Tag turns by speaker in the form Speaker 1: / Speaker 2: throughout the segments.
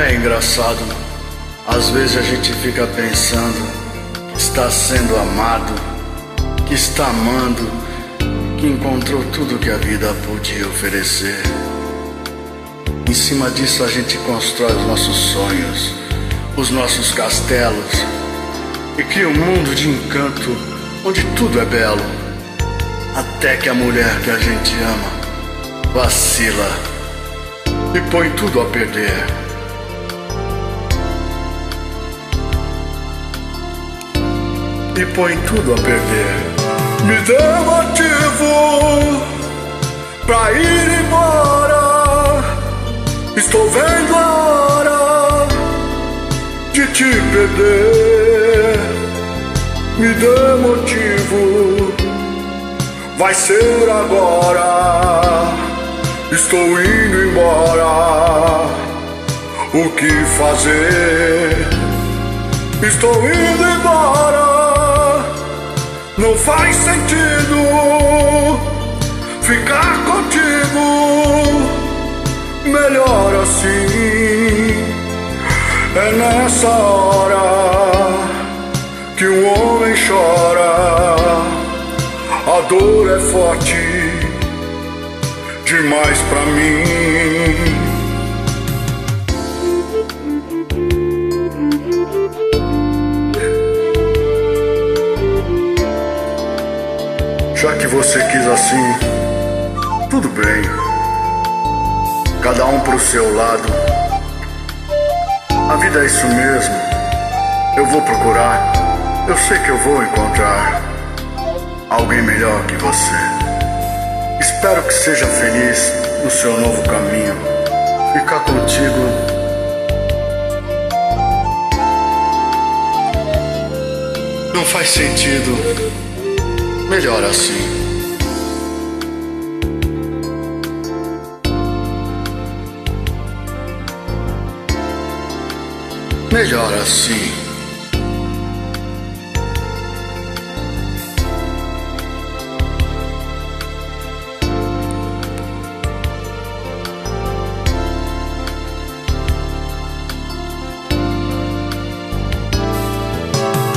Speaker 1: É, engraçado. Às vezes a gente fica pensando que está sendo amado, que está amando, que encontrou tudo que a vida podia oferecer. Em cima disso a gente constrói os nossos sonhos, os nossos castelos e cria um mundo de encanto onde tudo é belo. Até que a mulher que a gente ama vacila e põe tudo a perder. E põe tudo a perder.
Speaker 2: Me dê motivo pra ir embora. Estou vendo a hora de te perder. Me dê motivo, vai ser agora. Estou indo embora. O que fazer? Estou indo embora. Não faz sentido ficar contigo. Melhor assim. É nessa hora que um homem chora. A dor é forte demais pra mim.
Speaker 1: Você quis assim, tudo bem. Cada um pro seu lado. A vida é isso mesmo. Eu vou procurar. Eu sei que eu vou encontrar alguém melhor que você. Espero que seja feliz no seu novo caminho. Ficar contigo não faz sentido. Melhor assim. Melhor assim.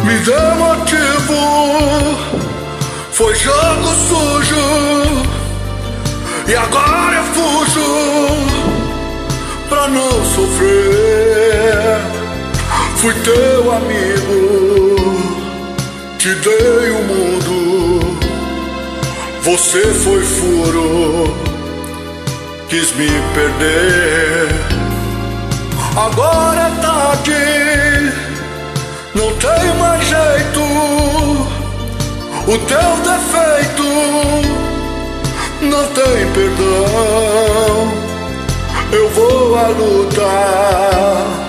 Speaker 2: Me dê motivo, foi jogo sujo. E agora eu fujo Fui teu amigo, te dei o mundo, você foi furo, quis me perder. Agora é tarde, não tem mais jeito. O teu defeito não tem perdão. Eu vou à luta,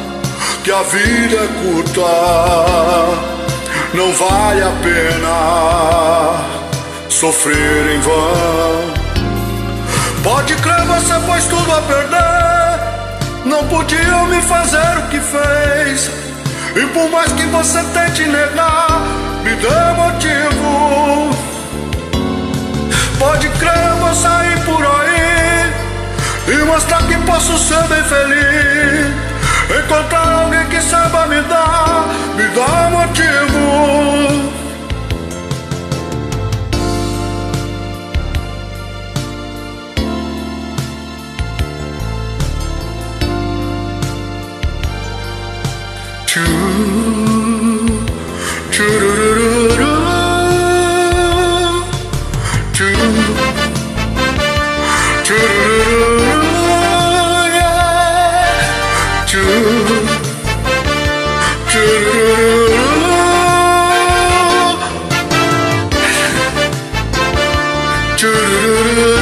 Speaker 2: que a vida é curta. Não vale a pena sofrer em vão. Pode crer, você pôs tudo a perder. Não podia me fazer o que fez. E por mais que você tente negar, me dê motivo. Pode crer, eu vou sair por aí e mostrar que posso ser bem feliz. do do do do